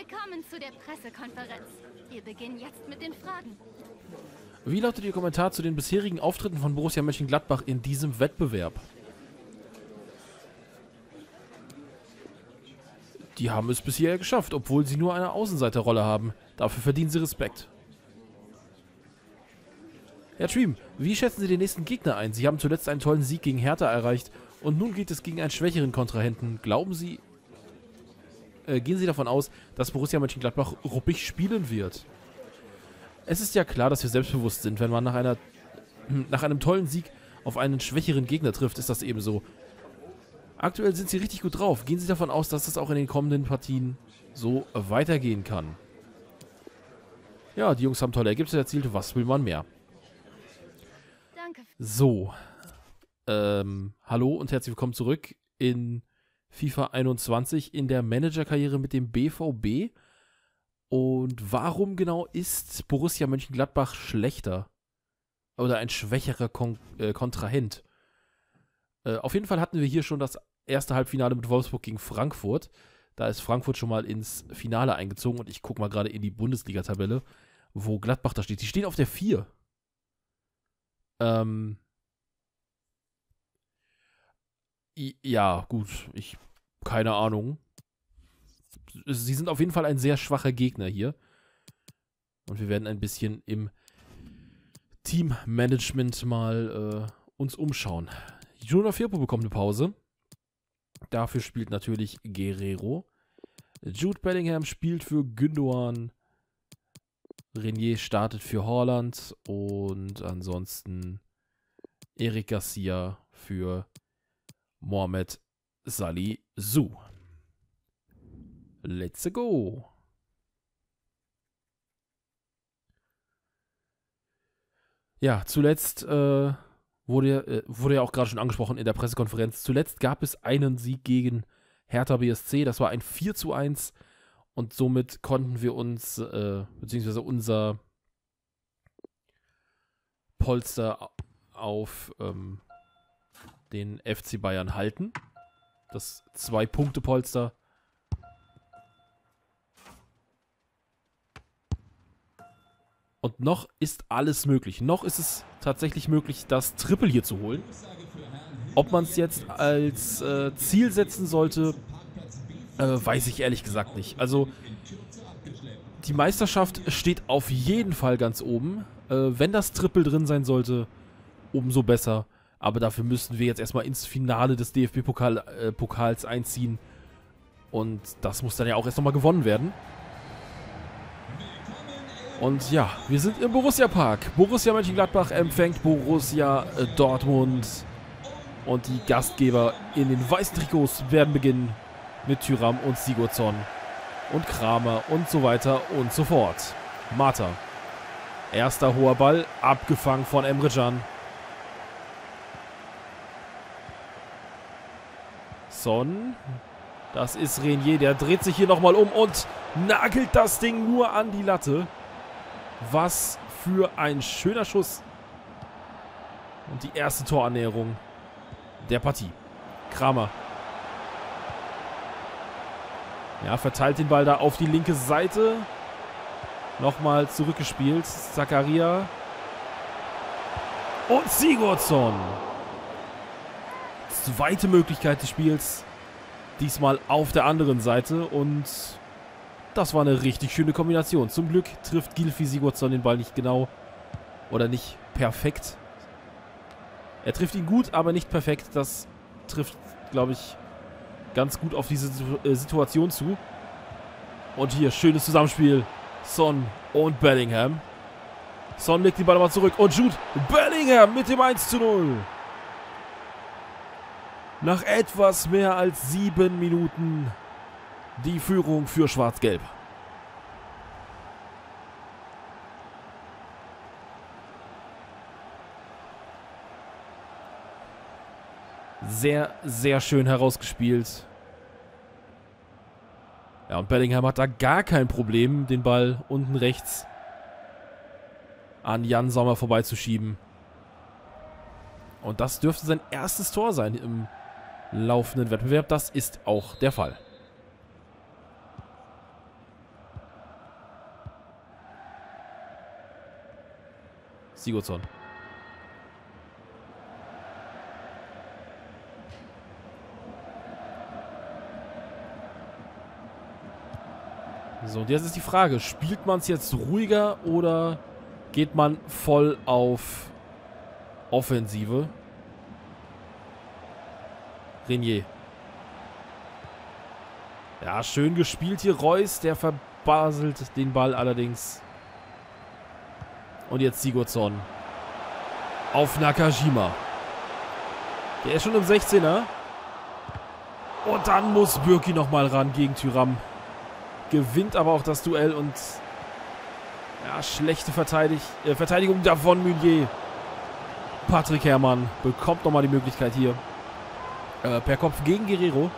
Willkommen zu der Pressekonferenz. Wir beginnen jetzt mit den Fragen. Wie lautet Ihr Kommentar zu den bisherigen Auftritten von Borussia Mönchengladbach in diesem Wettbewerb? Die haben es bisher geschafft, obwohl sie nur eine Außenseiterrolle haben. Dafür verdienen sie Respekt. Herr Dream, wie schätzen Sie den nächsten Gegner ein? Sie haben zuletzt einen tollen Sieg gegen Hertha erreicht und nun geht es gegen einen schwächeren Kontrahenten. Glauben Sie, äh, gehen Sie davon aus, dass Borussia Mönchengladbach ruppig spielen wird? Es ist ja klar, dass wir selbstbewusst sind. Wenn man nach, einer, nach einem tollen Sieg auf einen schwächeren Gegner trifft, ist das eben so. Aktuell sind sie richtig gut drauf. Gehen Sie davon aus, dass es auch in den kommenden Partien so weitergehen kann. Ja, die Jungs haben tolle Ergebnisse erzielt. Was will man mehr? Danke. So. Ähm, hallo und herzlich willkommen zurück in FIFA 21 in der Managerkarriere mit dem BVB. Und warum genau ist Borussia Mönchengladbach schlechter? Oder ein schwächerer Kon äh, Kontrahent? Äh, auf jeden Fall hatten wir hier schon das erste Halbfinale mit Wolfsburg gegen Frankfurt. Da ist Frankfurt schon mal ins Finale eingezogen und ich gucke mal gerade in die Bundesliga-Tabelle, wo Gladbach da steht. Die stehen auf der 4. Ähm. Ja, gut. Ich. Keine Ahnung. Sie sind auf jeden Fall ein sehr schwacher Gegner hier. Und wir werden ein bisschen im Teammanagement mal äh, uns umschauen. Junior Firpo bekommt eine Pause. Dafür spielt natürlich Guerrero. Jude Bellingham spielt für Gündogan. Renier startet für Holland. Und ansonsten Eric Garcia für Mohamed Salih Su. Let's go. Ja, zuletzt äh, wurde, äh, wurde ja auch gerade schon angesprochen in der Pressekonferenz. Zuletzt gab es einen Sieg gegen Hertha BSC. Das war ein 4 zu 1. Und somit konnten wir uns, äh, beziehungsweise unser Polster auf ähm, den FC Bayern halten. Das Zwei-Punkte-Polster. Und noch ist alles möglich. Noch ist es tatsächlich möglich, das Triple hier zu holen. Ob man es jetzt als äh, Ziel setzen sollte, äh, weiß ich ehrlich gesagt nicht. Also, die Meisterschaft steht auf jeden Fall ganz oben. Äh, wenn das Triple drin sein sollte, umso besser. Aber dafür müssten wir jetzt erstmal ins Finale des DFB-Pokals -Pokal, äh, einziehen. Und das muss dann ja auch erst nochmal gewonnen werden. Und ja, wir sind im Borussia Park. Borussia Mönchengladbach empfängt Borussia äh, Dortmund. Und die Gastgeber in den weißen Trikots werden beginnen mit Tyram und Sigurdsson und Kramer und so weiter und so fort. Mata. Erster hoher Ball, abgefangen von Emre Can. Son. Das ist Renier, der dreht sich hier nochmal um und nagelt das Ding nur an die Latte. Was für ein schöner Schuss. Und die erste Torannäherung der Partie. Kramer. Ja, verteilt den Ball da auf die linke Seite. Nochmal zurückgespielt. Zakaria. Und Sigurdsson. Zweite Möglichkeit des Spiels. Diesmal auf der anderen Seite. Und das war eine richtig schöne Kombination. Zum Glück trifft Gilfi Sigurdsson den Ball nicht genau. Oder nicht perfekt. Er trifft ihn gut, aber nicht perfekt. Das trifft, glaube ich, ganz gut auf diese äh, Situation zu. Und hier, schönes Zusammenspiel. Son und Bellingham. Son legt die Ball mal zurück. Und Jude Bellingham mit dem 1 zu 0. Nach etwas mehr als sieben Minuten die Führung für Schwarz-Gelb. Sehr, sehr schön herausgespielt. Ja, und Bellingham hat da gar kein Problem, den Ball unten rechts an Jan Sommer vorbeizuschieben. Und das dürfte sein erstes Tor sein im laufenden Wettbewerb. Das ist auch der Fall. Sigurdsson. So, und jetzt ist die Frage, spielt man es jetzt ruhiger oder geht man voll auf Offensive? Renier. Ja, schön gespielt hier. Reus, der verbaselt den Ball allerdings. Und jetzt Sigurdsson. Auf Nakajima. Der ist schon im 16er. Und dann muss Birki nochmal ran gegen Tyram. Gewinnt aber auch das Duell und ja, schlechte Verteidig äh, Verteidigung davon Meunier. Patrick Herrmann bekommt nochmal die Möglichkeit hier. Äh, per Kopf gegen Guerrero.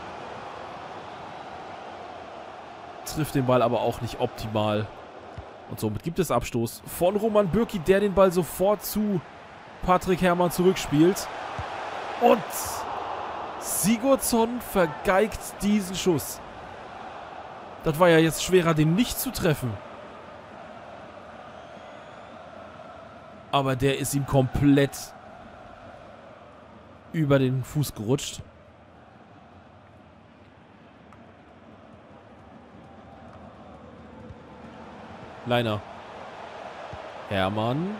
Trifft den Ball aber auch nicht optimal. Und somit gibt es Abstoß von Roman Bürki, der den Ball sofort zu Patrick Herrmann zurückspielt. Und Sigurdsson vergeigt diesen Schuss. Das war ja jetzt schwerer, den nicht zu treffen. Aber der ist ihm komplett über den Fuß gerutscht. Leiner. Hermann.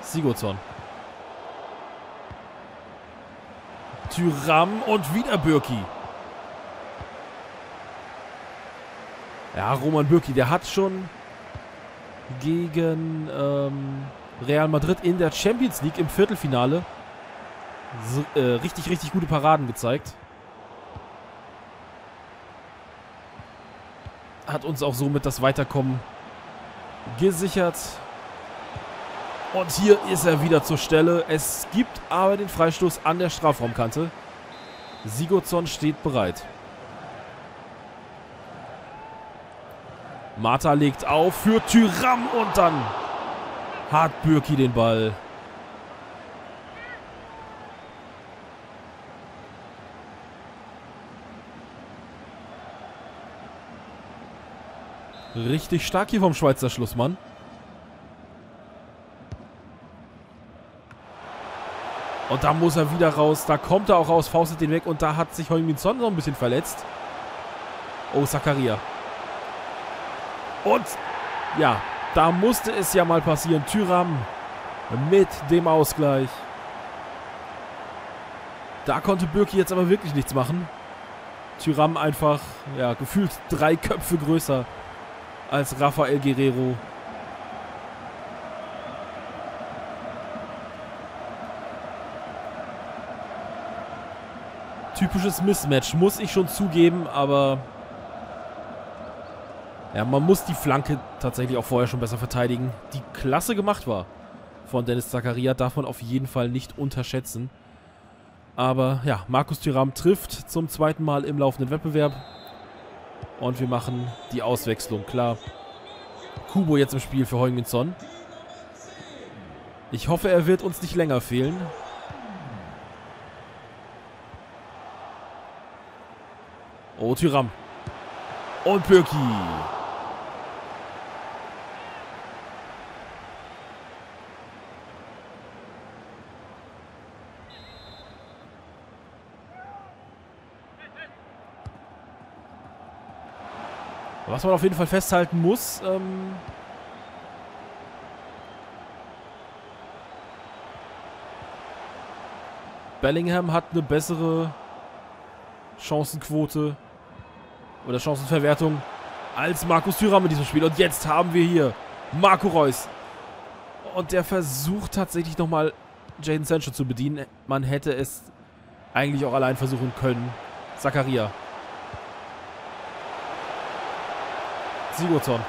Sigurdsson. Tyram und wieder Birki. Ja, Roman Bürki, der hat schon gegen ähm, Real Madrid in der Champions League im Viertelfinale so, äh, richtig, richtig gute Paraden gezeigt. Hat uns auch somit das Weiterkommen gesichert. Und hier ist er wieder zur Stelle. Es gibt aber den Freistoß an der Strafraumkante. Sigurdsson steht bereit. Marta legt auf für Tyram und dann hat Bürki den Ball. Richtig stark hier vom Schweizer Schlussmann. Und da muss er wieder raus. Da kommt er auch raus, faustet den weg. Und da hat sich Heung-Min Son noch ein bisschen verletzt. Oh, Zakaria. Und ja, da musste es ja mal passieren. Tyram mit dem Ausgleich. Da konnte Birki jetzt aber wirklich nichts machen. Tyram einfach, ja, gefühlt drei Köpfe größer als Rafael Guerrero. Typisches Mismatch, muss ich schon zugeben, aber ja, man muss die Flanke tatsächlich auch vorher schon besser verteidigen. Die klasse gemacht war von Dennis Zakaria, darf man auf jeden Fall nicht unterschätzen. Aber ja, Markus Thuram trifft zum zweiten Mal im laufenden Wettbewerb. Und wir machen die Auswechslung, klar. Kubo jetzt im Spiel für Heung-Min. Ich hoffe, er wird uns nicht länger fehlen. Oh, Tyram. Und Birki. Was man auf jeden Fall festhalten muss, ähm Bellingham hat eine bessere Chancenquote oder Chancenverwertung als Markus Thüram in diesem Spiel. Und jetzt haben wir hier Marco Reus. Und der versucht tatsächlich nochmal Jaden Sancho zu bedienen. Man hätte es eigentlich auch allein versuchen können. Zakaria. Sigurdsson.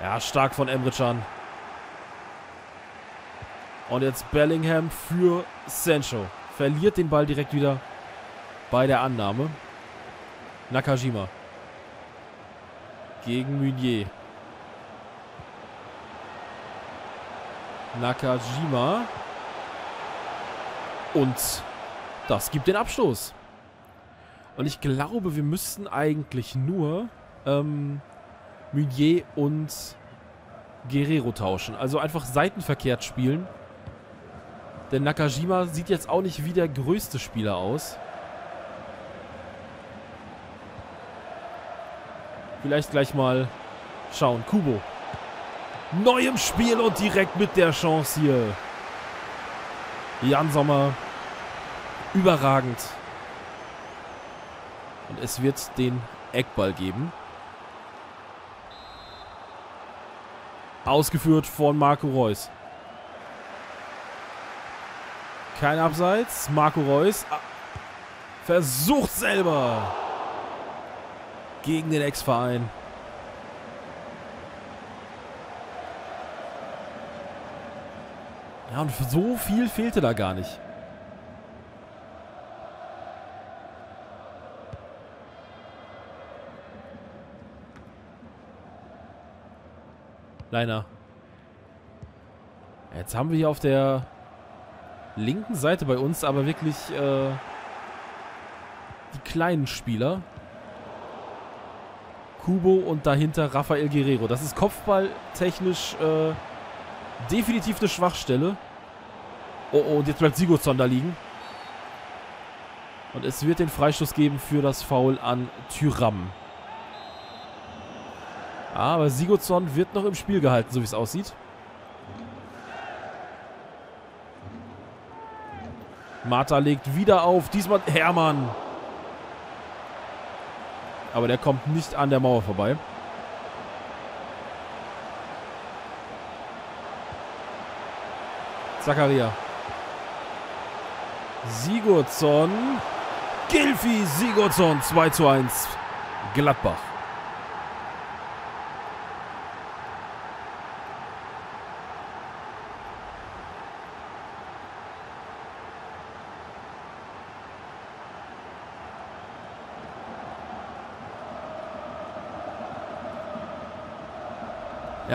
Ja, stark von Emre Can. Und jetzt Bellingham für Sancho. Verliert den Ball direkt wieder bei der Annahme. Nakajima. Gegen Meunier. Nakajima. Und das gibt den Abstoß. Und ich glaube, wir müssten eigentlich nur ähm, Meunier und Guerrero tauschen. Also einfach seitenverkehrt spielen. Denn Nakajima sieht jetzt auch nicht wie der größte Spieler aus. Vielleicht gleich mal schauen. Kubo. Neu im Spiel und direkt mit der Chance hier. Jan Sommer. Überragend. Und es wird den Eckball geben. Ausgeführt von Marco Reus. Kein Abseits. Marco Reus versucht selber gegen den Ex-Verein. Ja, und so viel fehlte da gar nicht. Leiner. Jetzt haben wir hier auf der linken Seite bei uns aber wirklich äh, die kleinen Spieler. Kubo und dahinter Rafael Guerrero. Das ist kopfballtechnisch äh, definitiv eine Schwachstelle. Oh, oh, und jetzt bleibt Sigurdsson da liegen. Und es wird den Freistoß geben für das Foul an Tyram. Aber Sigurdsson wird noch im Spiel gehalten, so wie es aussieht. Marta legt wieder auf. Diesmal Hermann. Aber der kommt nicht an der Mauer vorbei. Zakaria. Sigurdsson. Gilfi Sigurdsson 2 zu 1. Gladbach.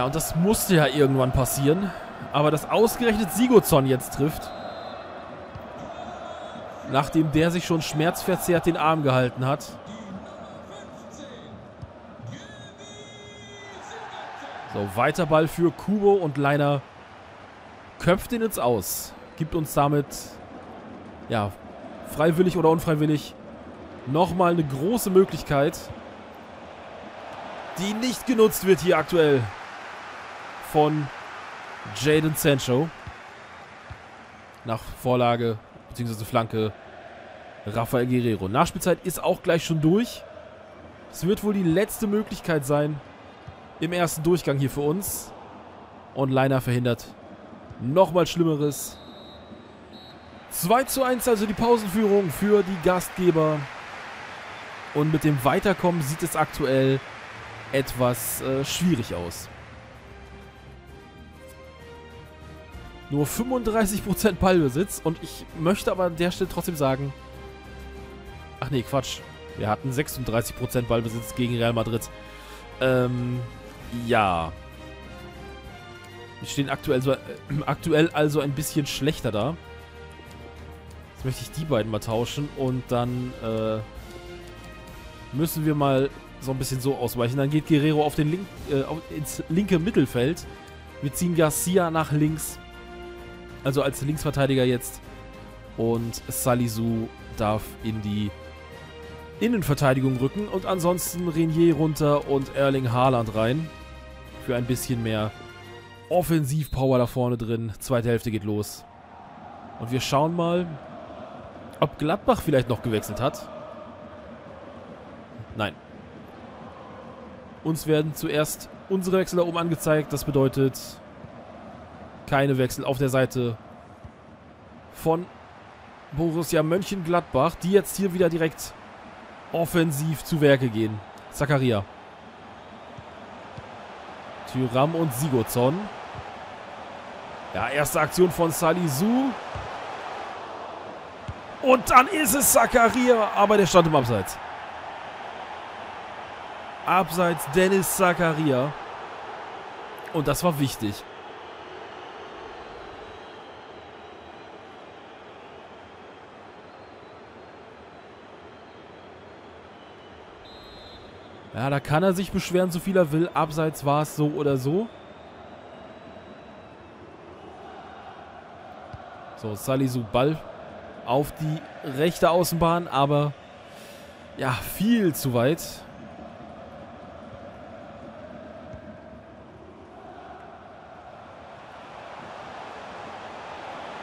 Und das musste ja irgendwann passieren. Aber dass ausgerechnet Sigurdsson jetzt trifft. Nachdem der sich schon schmerzverzerrt den Arm gehalten hat. So, weiter Ball für Kubo und Leiner köpft ihn ins Aus. Gibt uns damit, ja, freiwillig oder unfreiwillig, nochmal eine große Möglichkeit, die nicht genutzt wird hier aktuell von Jaden Sancho. Nach Vorlage bzw. Flanke Rafael Guerrero. Nachspielzeit ist auch gleich schon durch. Es wird wohl die letzte Möglichkeit sein im ersten Durchgang hier für uns. Und Leiner verhindert nochmal Schlimmeres. 2 zu 1 also die Pausenführung für die Gastgeber. Und mit dem Weiterkommen sieht es aktuell etwas äh, schwierig aus. Nur 35% Ballbesitz. Und ich möchte aber an der Stelle trotzdem sagen... Ach nee, Quatsch. Wir hatten 36% Ballbesitz gegen Real Madrid. Ähm, ja. Wir stehen aktuell, so, äh, aktuell also ein bisschen schlechter da. Jetzt möchte ich die beiden mal tauschen. Und dann äh, müssen wir mal so ein bisschen so ausweichen. Dann geht Guerrero auf den Link, äh, ins linke Mittelfeld. Wir ziehen Garcia nach links. Also als Linksverteidiger jetzt. Und Salisu darf in die Innenverteidigung rücken. Und ansonsten Renier runter und Erling Haaland rein. Für ein bisschen mehr Offensivpower da vorne drin. Zweite Hälfte geht los. Und wir schauen mal, ob Gladbach vielleicht noch gewechselt hat. Nein. Uns werden zuerst unsere Wechsel da oben angezeigt. Das bedeutet keine Wechsel auf der Seite von Borussia Mönchengladbach, die jetzt hier wieder direkt offensiv zu Werke gehen. Zakaria. Tyram und Sigurdsson. Ja, erste Aktion von Salisu. Und dann ist es Zakaria, aber der stand im Abseits. Abseits Dennis Zakaria. Und das war wichtig. Ja, da kann er sich beschweren, so viel er will. Abseits war es so oder so. So, Salisu Ball auf die rechte Außenbahn, aber ja, viel zu weit.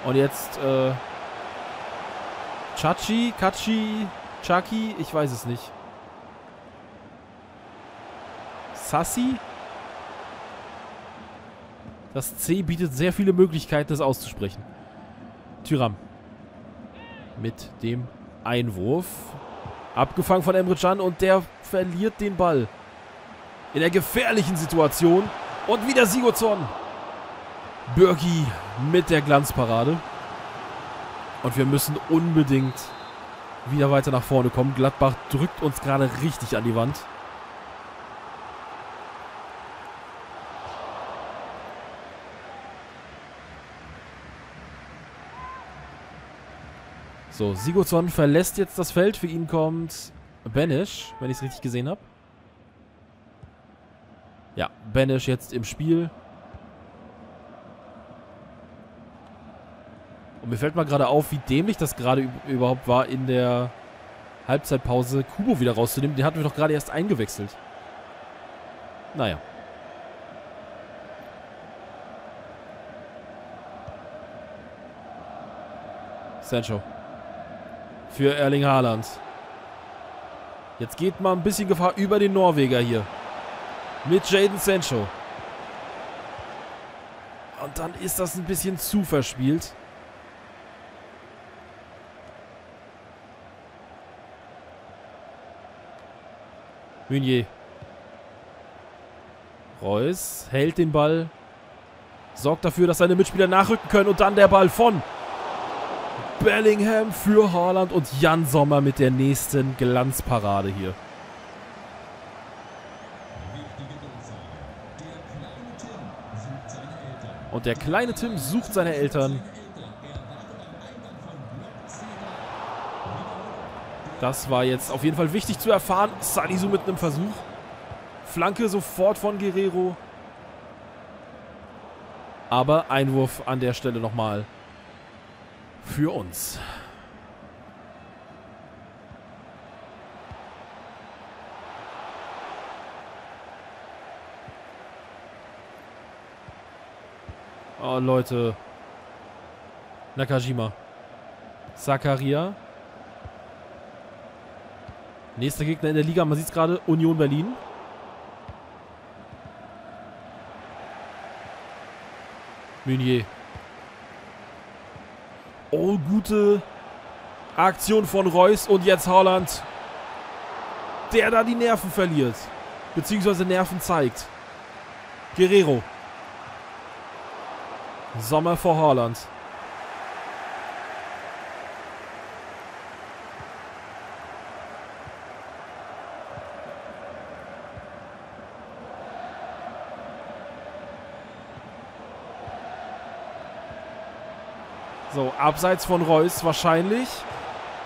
Und jetzt äh, Chachi, Kachi, Chaki, ich weiß es nicht. Sassi? Das C bietet sehr viele Möglichkeiten, das auszusprechen. Tyram. Mit dem Einwurf. Abgefangen von Emre Can und der verliert den Ball. In der gefährlichen Situation. Und wieder Sigurdsson. Birki mit der Glanzparade. Und wir müssen unbedingt wieder weiter nach vorne kommen. Gladbach drückt uns gerade richtig an die Wand. So, Sigurdsson verlässt jetzt das Feld. Für ihn kommt Benisch, wenn ich es richtig gesehen habe. Ja, Benisch jetzt im Spiel. Und mir fällt mal gerade auf, wie dämlich das gerade überhaupt war, in der Halbzeitpause Kubo wieder rauszunehmen. Den hatten wir doch gerade erst eingewechselt. Naja. Sancho. Für Erling Haaland. Jetzt geht mal ein bisschen Gefahr über den Norweger hier. Mit Jaden Sancho. Und dann ist das ein bisschen zu verspielt. Meunier. Reus hält den Ball. Sorgt dafür, dass seine Mitspieler nachrücken können. Und dann der Ball von Bellingham für Haaland und Jan Sommer mit der nächsten Glanzparade hier. Und der kleine Tim sucht seine Eltern. Das war jetzt auf jeden Fall wichtig zu erfahren. Salisu mit einem Versuch. Flanke sofort von Guerrero. Aber Einwurf an der Stelle nochmal für uns. Oh, Leute. Nakajima. Zakaria. Nächster Gegner in der Liga, man sieht es gerade, Union Berlin. Meunier. Oh, gute Aktion von Reus und jetzt Haaland. Der da die Nerven verliert. Beziehungsweise Nerven zeigt. Guerrero. Sommer vor Haaland. So, abseits von Reus wahrscheinlich.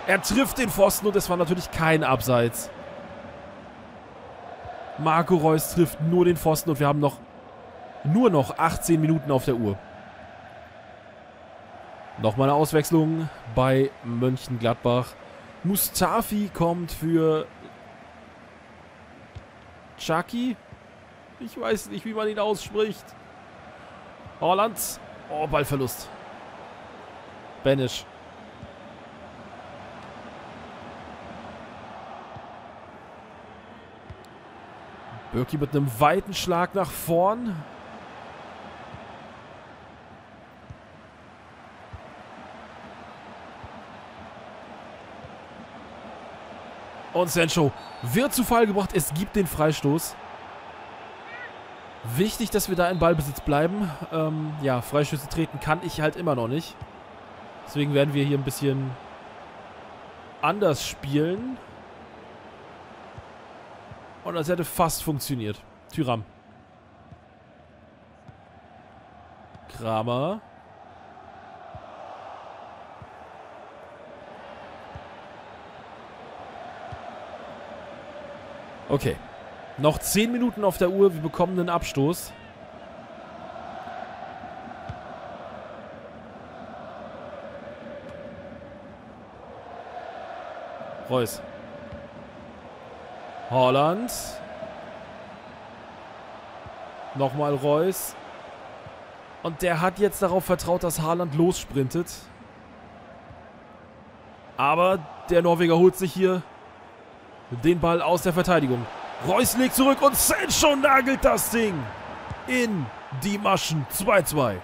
Er trifft den Pfosten und es war natürlich kein Abseits. Marco Reus trifft nur den Pfosten und wir haben noch nur noch 18 Minuten auf der Uhr. Nochmal eine Auswechslung bei Mönchengladbach. Mustafi kommt für Chucky. Ich weiß nicht, wie man ihn ausspricht. Holland. Oh, Ballverlust. Banish. Birki mit einem weiten Schlag nach vorn. Und Sancho wird zu Fall gebracht. Es gibt den Freistoß. Wichtig, dass wir da in Ballbesitz bleiben. Ähm, ja, Freistöße treten kann ich halt immer noch nicht. Deswegen werden wir hier ein bisschen anders spielen. Und das hätte fast funktioniert. Tyram. Kramer. Okay. Noch 10 Minuten auf der Uhr. Wir bekommen einen Abstoß. Reus. Holland. Nochmal Reus. Und der hat jetzt darauf vertraut, dass Haaland lossprintet. Aber der Norweger holt sich hier den Ball aus der Verteidigung. Reus legt zurück und Sancho nagelt das Ding in die Maschen. 2-2.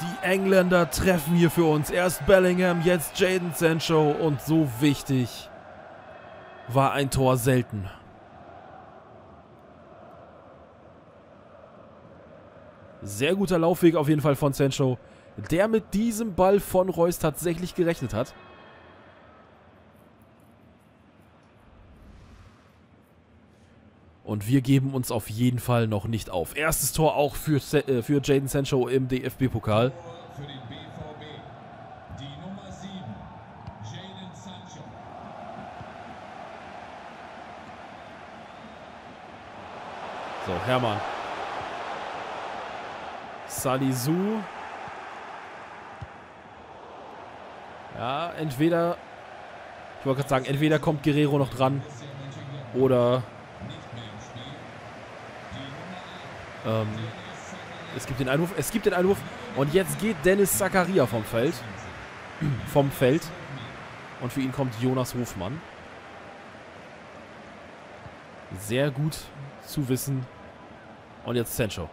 Die Engländer treffen hier für uns. Erst Bellingham, jetzt Jaden Sancho und so wichtig war ein Tor selten. Sehr guter Laufweg auf jeden Fall von Sancho, der mit diesem Ball von Reus tatsächlich gerechnet hat. Und wir geben uns auf jeden Fall noch nicht auf. Erstes Tor auch für, äh, für Jaden Sancho im DFB-Pokal. So, Hermann. Salisu. Ja, entweder... Ich wollte gerade sagen, entweder kommt Guerrero noch dran oder Ähm, es gibt den Einwurf, es gibt den Einwurf und jetzt geht Dennis Zakaria vom Feld. vom Feld. Und für ihn kommt Jonas Hofmann. Sehr gut zu wissen. Und jetzt Sancho.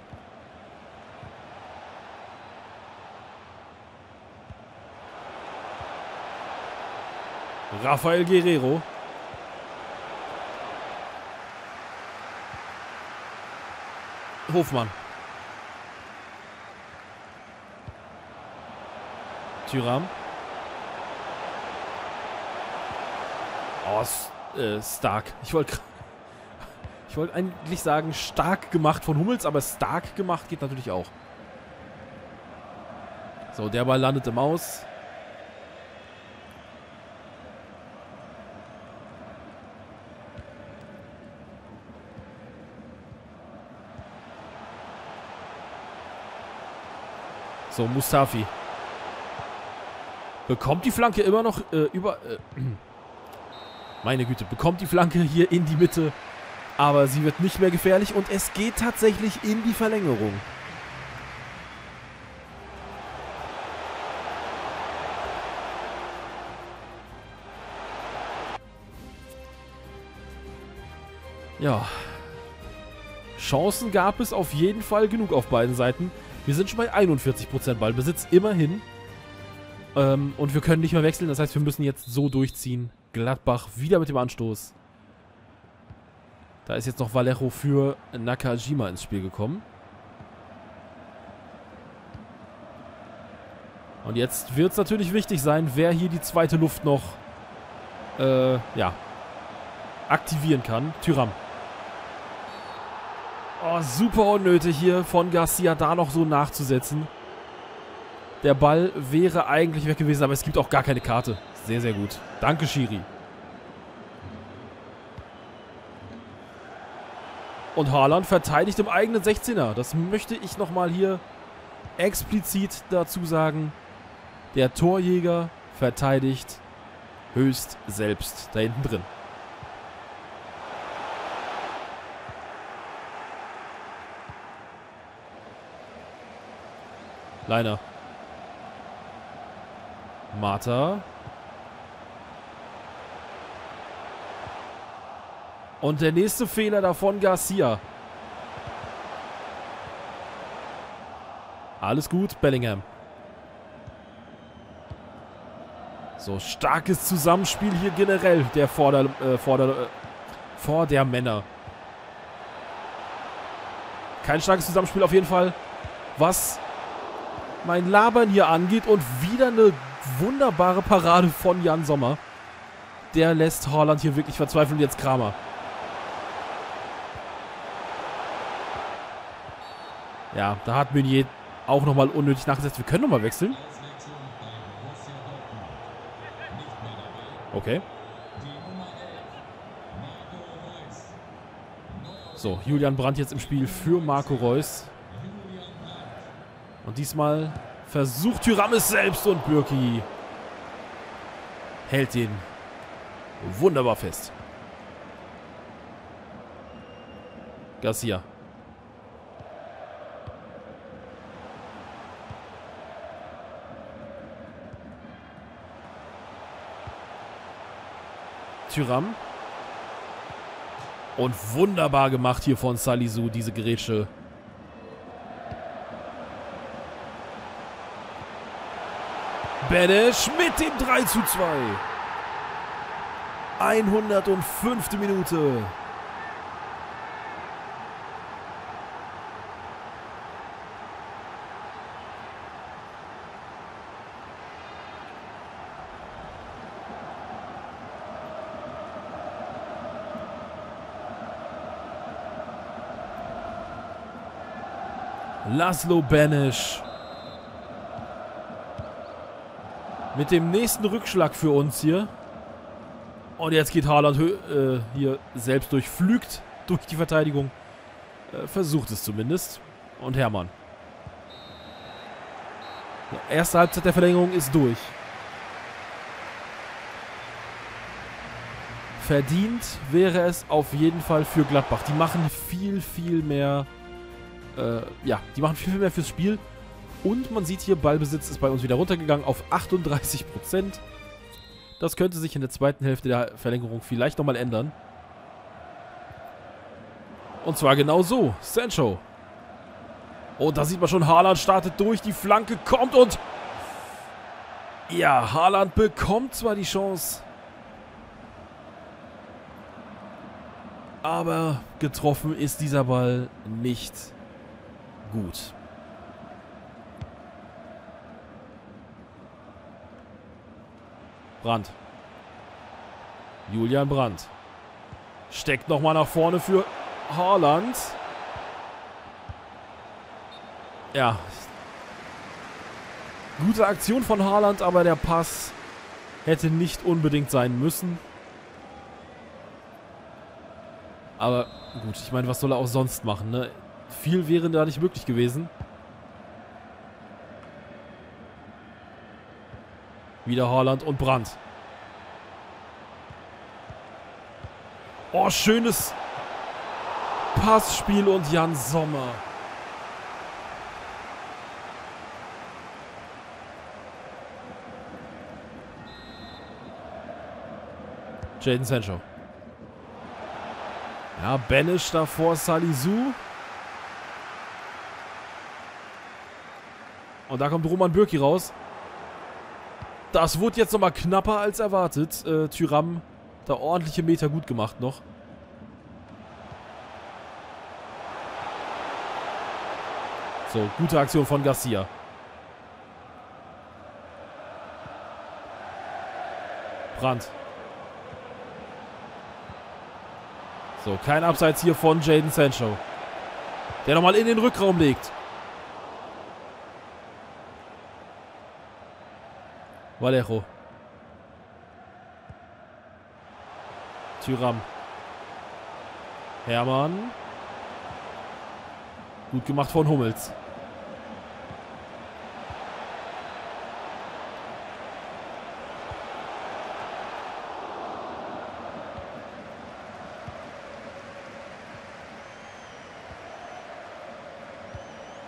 Rafael Guerrero. Hofmann. Tyram. Oh, äh, stark. Ich wollte ich wollte eigentlich sagen, stark gemacht von Hummels, aber stark gemacht geht natürlich auch. So, der Ball landet im Aus. So, Mustafi. Bekommt die Flanke immer noch äh, über... Äh, meine Güte, bekommt die Flanke hier in die Mitte. Aber sie wird nicht mehr gefährlich und es geht tatsächlich in die Verlängerung. Ja. Chancen gab es auf jeden Fall genug auf beiden Seiten. Wir sind schon bei 41% Ballbesitz, immerhin. Ähm, und wir können nicht mehr wechseln, das heißt, wir müssen jetzt so durchziehen. Gladbach wieder mit dem Anstoß. Da ist jetzt noch Valero für Nakajima ins Spiel gekommen. Und jetzt wird es natürlich wichtig sein, wer hier die zweite Luft noch äh, ja, aktivieren kann. Tyram. Oh, super unnötig hier von Garcia da noch so nachzusetzen. Der Ball wäre eigentlich weg gewesen, aber es gibt auch gar keine Karte. Sehr, sehr gut. Danke, Schiri. Und Haaland verteidigt im eigenen 16er. Das möchte ich nochmal hier explizit dazu sagen. Der Torjäger verteidigt höchst selbst da hinten drin. Leiner. Martha. Und der nächste Fehler davon Garcia. Alles gut, Bellingham. So, starkes Zusammenspiel hier generell der Vorder... Äh, Vorder... Äh, vor der Männer. Kein starkes Zusammenspiel auf jeden Fall. Was mein Labern hier angeht. Und wieder eine wunderbare Parade von Jan Sommer. Der lässt Haaland hier wirklich verzweifeln. Jetzt Kramer. Ja, da hat Meunier auch nochmal unnötig nachgesetzt. Wir können nochmal wechseln. Okay. So, Julian Brandt jetzt im Spiel für Marco Reus. Und diesmal versucht Tyram es selbst und Bürki hält den wunderbar fest. Garcia. Tyram. Und wunderbar gemacht hier von Salisu, diese Gerätsche. Benesch mit dem 3 zu 2. 105. Minute. Laszlo Benisch. Mit dem nächsten Rückschlag für uns hier. Und jetzt geht Haaland äh, hier selbst durchflügt durch die Verteidigung. Äh, versucht es zumindest. Und Hermann. Die erste Halbzeit der Verlängerung ist durch. Verdient wäre es auf jeden Fall für Gladbach. Die machen viel, viel mehr äh, ja, die machen viel, viel mehr fürs Spiel. Und man sieht hier, Ballbesitz ist bei uns wieder runtergegangen auf 38%. Das könnte sich in der zweiten Hälfte der Verlängerung vielleicht nochmal ändern. Und zwar genau so. Sancho. Und da sieht man schon, Haaland startet durch, die Flanke kommt und... Ja, Haaland bekommt zwar die Chance. Aber getroffen ist dieser Ball nicht gut. Brandt. Julian Brandt. Steckt nochmal nach vorne für Haaland. Ja. Gute Aktion von Haaland, aber der Pass hätte nicht unbedingt sein müssen. Aber gut, ich meine, was soll er auch sonst machen, ne? Viel wäre da nicht möglich gewesen. Wieder Haaland und Brandt. Oh, schönes Passspiel und Jan Sommer. Jaden Sancho. Ja, Banish davor Salisu. Und da kommt Roman Bürki raus. Das wurde jetzt nochmal knapper als erwartet. Äh, Tyram, da ordentliche Meter gut gemacht noch. So, gute Aktion von Garcia. Brandt. So, kein Abseits hier von Jaden Sancho. Der nochmal in den Rückraum legt. Valero. Tyram. Hermann. Gut gemacht von Hummels.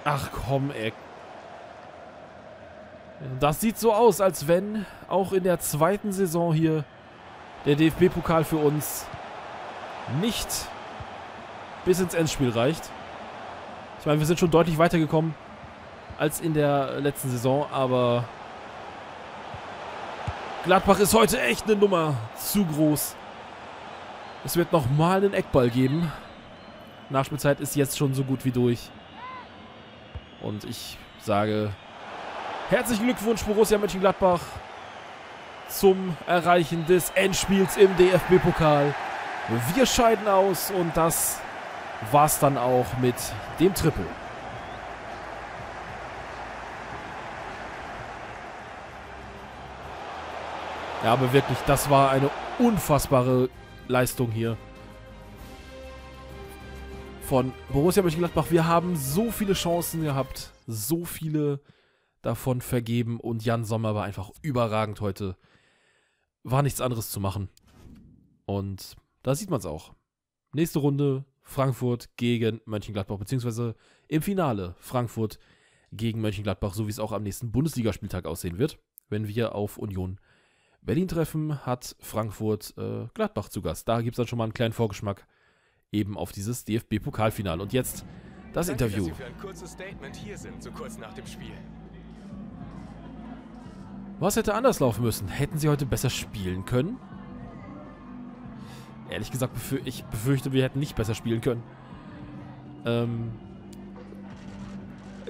Ach komm, ey. Das sieht so aus, als wenn auch in der zweiten Saison hier der DFB-Pokal für uns nicht bis ins Endspiel reicht. Ich meine, wir sind schon deutlich weitergekommen als in der letzten Saison, aber Gladbach ist heute echt eine Nummer zu groß. Es wird nochmal einen Eckball geben. Nachspielzeit ist jetzt schon so gut wie durch. Und ich sage Herzlichen Glückwunsch, Borussia Mönchengladbach, zum Erreichen des Endspiels im DFB-Pokal. Wir scheiden aus und das war's dann auch mit dem Triple. Ja, aber wirklich, das war eine unfassbare Leistung hier. von Borussia Mönchengladbach. Wir haben so viele Chancen gehabt, so viele davon vergeben und Jan Sommer war einfach überragend heute. War nichts anderes zu machen. Und da sieht man es auch. Nächste Runde Frankfurt gegen Mönchengladbach, beziehungsweise im Finale Frankfurt gegen Mönchengladbach, so wie es auch am nächsten Bundesligaspieltag aussehen wird, wenn wir auf Union Berlin treffen, hat Frankfurt äh, Gladbach zu Gast. Da gibt es dann schon mal einen kleinen Vorgeschmack eben auf dieses DFB-Pokalfinale. Und jetzt das Danke, Interview. Dass Sie für ein kurzes Statement hier sind, so kurz nach dem Spiel. Was hätte anders laufen müssen? Hätten sie heute besser spielen können? Ehrlich gesagt, befür ich befürchte, wir hätten nicht besser spielen können. Ähm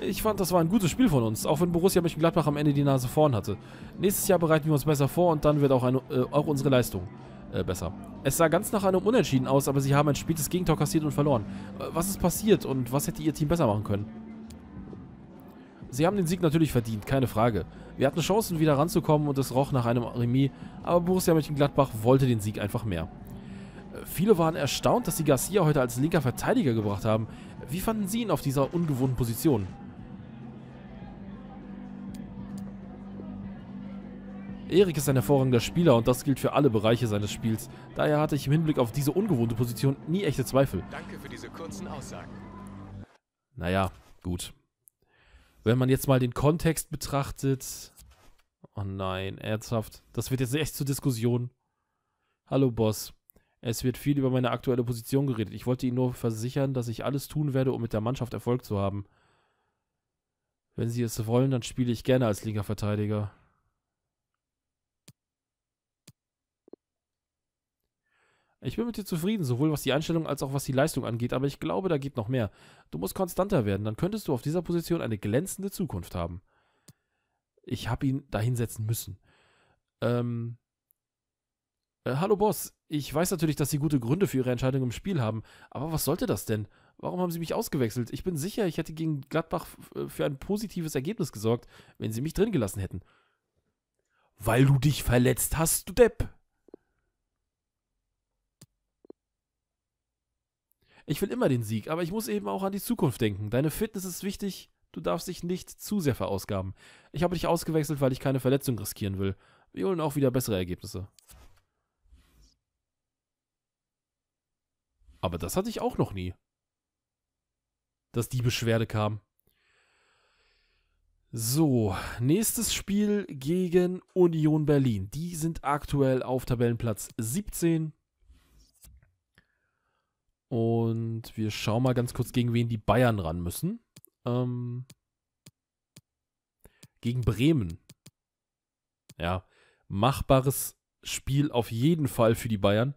ich fand, das war ein gutes Spiel von uns, auch wenn Borussia Mönchengladbach am Ende die Nase vorn hatte. Nächstes Jahr bereiten wir uns besser vor und dann wird auch, eine, äh, auch unsere Leistung äh, besser. Es sah ganz nach einem Unentschieden aus, aber sie haben ein spätes Gegentor kassiert und verloren. Äh, was ist passiert und was hätte ihr Team besser machen können? Sie haben den Sieg natürlich verdient, keine Frage. Wir hatten Chancen, wieder ranzukommen und es roch nach einem Remis, aber Borussia Mönchengladbach wollte den Sieg einfach mehr. Äh, Viele waren erstaunt, dass sie Garcia heute als linker Verteidiger gebracht haben. Wie fanden Sie ihn auf dieser ungewohnten Position? Erik ist ein hervorragender Spieler und das gilt für alle Bereiche seines Spiels. Daher hatte ich im Hinblick auf diese ungewohnte Position nie echte Zweifel. Danke für diese kurzen Aussagen. Naja, gut. Wenn man jetzt mal den Kontext betrachtet. Oh nein, ernsthaft. Das wird jetzt echt zur Diskussion. Hallo Boss. Es wird viel über meine aktuelle Position geredet. Ich wollte Ihnen nur versichern, dass ich alles tun werde, um mit der Mannschaft Erfolg zu haben. Wenn Sie es wollen, dann spiele ich gerne als linker Verteidiger. Ich bin mit dir zufrieden, sowohl was die Einstellung als auch was die Leistung angeht, aber ich glaube, da geht noch mehr. Du musst konstanter werden, dann könntest du auf dieser Position eine glänzende Zukunft haben. Ich habe ihn da hinsetzen müssen. Ähm. Äh, hallo Boss, ich weiß natürlich, dass Sie gute Gründe für Ihre Entscheidung im Spiel haben, aber was sollte das denn? Warum haben Sie mich ausgewechselt? Ich bin sicher, ich hätte gegen Gladbach f- für ein positives Ergebnis gesorgt, wenn Sie mich drin gelassen hätten. Weil du dich verletzt hast, du Depp. Ich will immer den Sieg, aber ich muss eben auch an die Zukunft denken. Deine Fitness ist wichtig, du darfst dich nicht zu sehr verausgaben. Ich habe dich ausgewechselt, weil ich keine Verletzung riskieren will. Wir holen auch wieder bessere Ergebnisse. Aber das hatte ich auch noch nie. Dass die Beschwerde kam. So, nächstes Spiel gegen Union Berlin. Die sind aktuell auf Tabellenplatz 17. Und wir schauen mal ganz kurz, gegen wen die Bayern ran müssen. Ähm, gegen Bremen. Ja, machbares Spiel auf jeden Fall für die Bayern.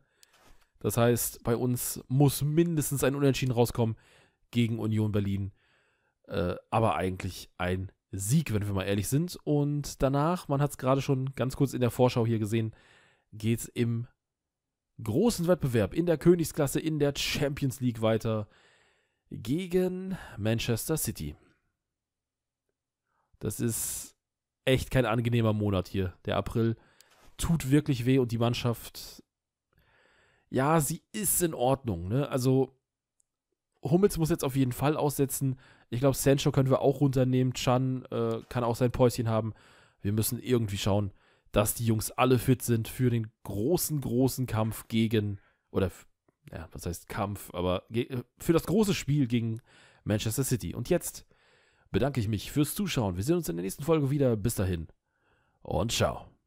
Das heißt, bei uns muss mindestens ein Unentschieden rauskommen gegen Union Berlin. Äh, aber eigentlich ein Sieg, wenn wir mal ehrlich sind. Und danach, man hat es gerade schon ganz kurz in der Vorschau hier gesehen, geht es im großen Wettbewerb in der Königsklasse in der Champions League weiter gegen Manchester City. Das ist echt kein angenehmer Monat hier. Der April tut wirklich weh und die Mannschaft, ja, sie ist in Ordnung. Ne? Also Hummels muss jetzt auf jeden Fall aussetzen. Ich glaube, Sancho können wir auch runternehmen. Chan äh, kann auch sein Päuschen haben. Wir müssen irgendwie schauen, dass die Jungs alle fit sind für den großen, großen Kampf gegen, oder, ja, was heißt Kampf, aber äh, für das große Spiel gegen Manchester City. Und jetzt bedanke ich mich fürs Zuschauen. Wir sehen uns in der nächsten Folge wieder. Bis dahin und ciao.